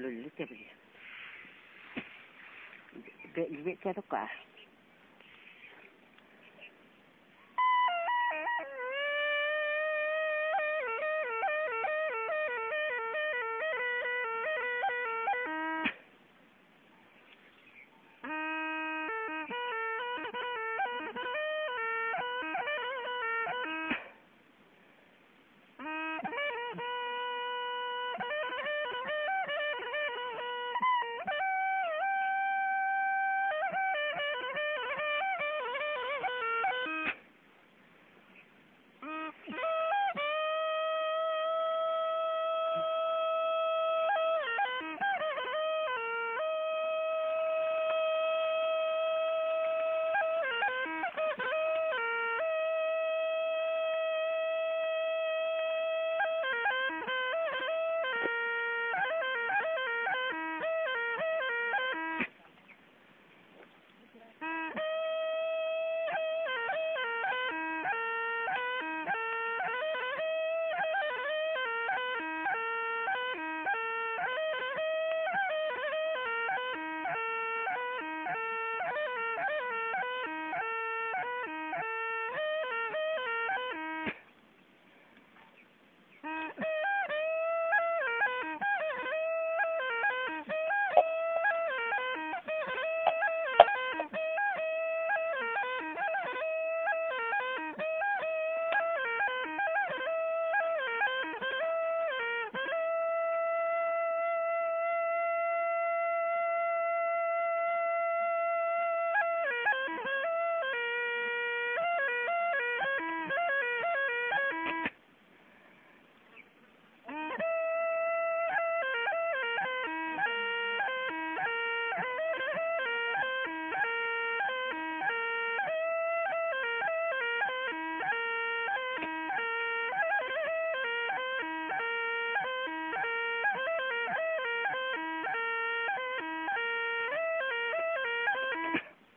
Lulu tiap dia. Gak gak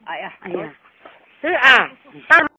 哎呀，哎呀。是啊，大